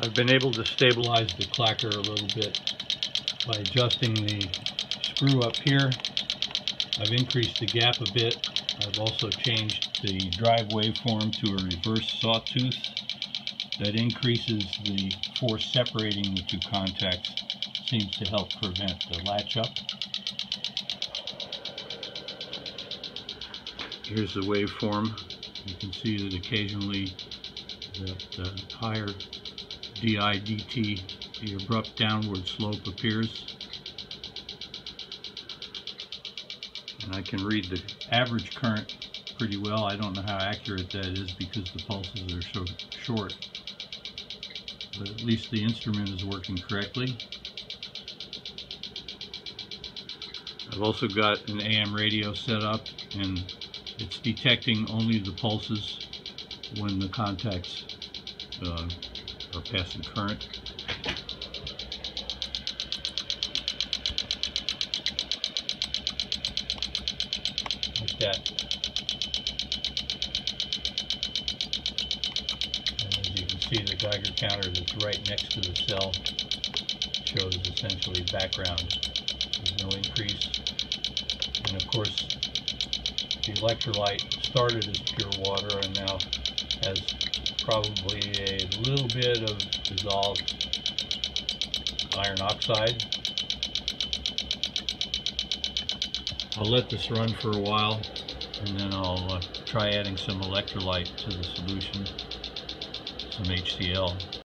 I've been able to stabilize the clacker a little bit by adjusting the screw up here. I've increased the gap a bit. I've also changed the drive waveform to a reverse sawtooth that increases the force separating the two contacts. Seems to help prevent the latch up. Here's the waveform. You can see that occasionally that uh, higher di dt, the abrupt downward slope appears. And I can read the average current pretty well. I don't know how accurate that is because the pulses are so short. But at least the instrument is working correctly. I've also got an AM radio set up and it's detecting only the pulses when the contacts uh, are passing current. Like that. And as you can see, the Geiger counter that's right next to the cell shows essentially background. There's no increase. And of course, the electrolyte started as pure water and now has probably a little bit of dissolved iron oxide. I'll let this run for a while and then I'll uh, try adding some electrolyte to the solution, some HCl.